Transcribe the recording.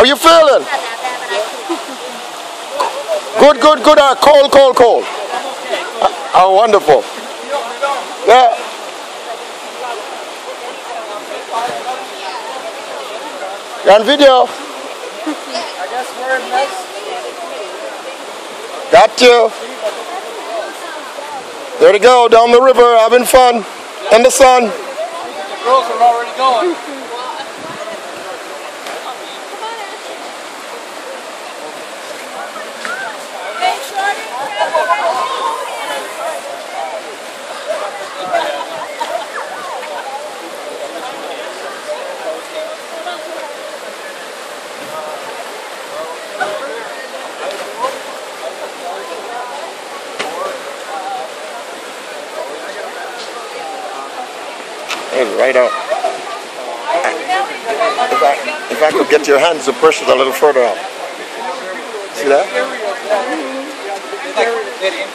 How you feeling? Good, good, good. Uh, cold, cold, cold. Oh, wonderful. Yeah. You're video. I guess we're next. Got you. There to go, down the river, having fun in the sun. The girls are already going. Hey, right out. If I, if I could get your hands, the pressure's a little further out. See that? They